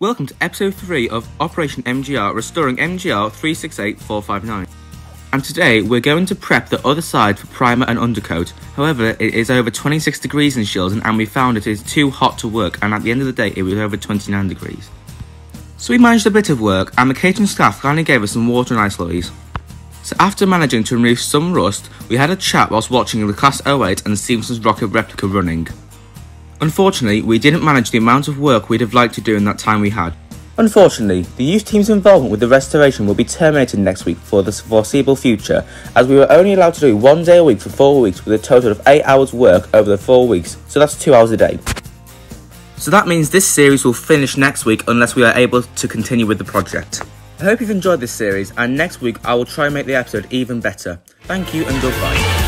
Welcome to episode 3 of Operation MGR Restoring MGR 368459. And today we're going to prep the other side for primer and undercoat. However, it is over 26 degrees in Shildon and we found it is too hot to work and at the end of the day it was over 29 degrees. So we managed a bit of work and the catering staff kindly gave us some water and ice lollies. So after managing to remove some rust, we had a chat whilst watching the Class 08 and Stephenson's rocket replica running. Unfortunately, we didn't manage the amount of work we'd have liked to do in that time we had. Unfortunately, the youth team's involvement with the restoration will be terminated next week for the foreseeable future, as we were only allowed to do one day a week for four weeks with a total of eight hours work over the four weeks, so that's two hours a day. So that means this series will finish next week unless we are able to continue with the project. I hope you've enjoyed this series, and next week I will try and make the episode even better. Thank you and goodbye.